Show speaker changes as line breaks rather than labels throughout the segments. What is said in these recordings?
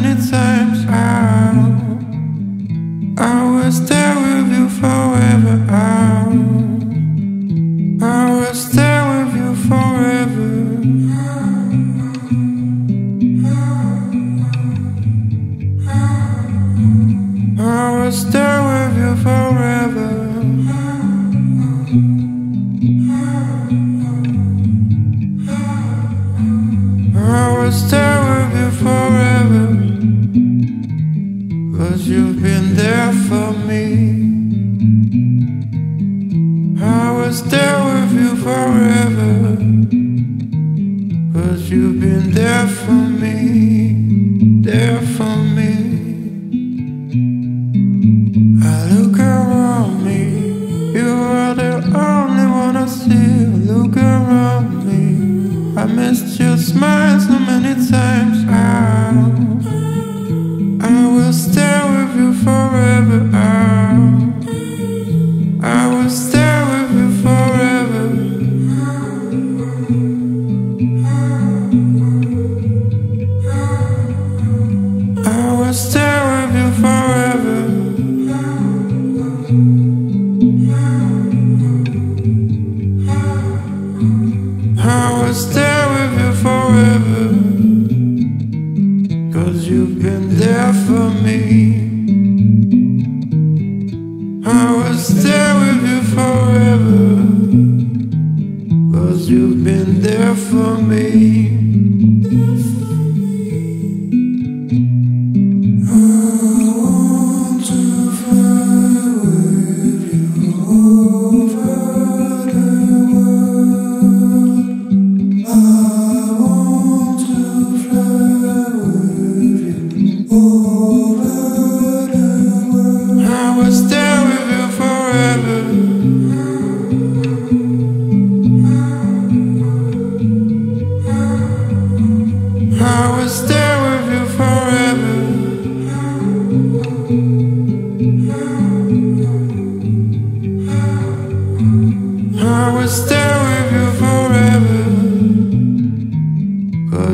many times out. I will stay with you forever out. I will stay with you forever. I will stay with you forever. I will stay. Been there for me. I was there with you forever. Cause you've been there for me. There for me. I look around me. You are the only one I see. Look around me. I missed your smile stay with you forever. Cause you've been there for me. I will stay with you forever. Cause you've been there for me.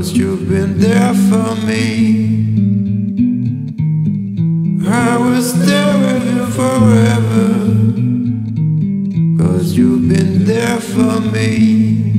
Cause you've been there for me. With you forever. Cause you've been there for me.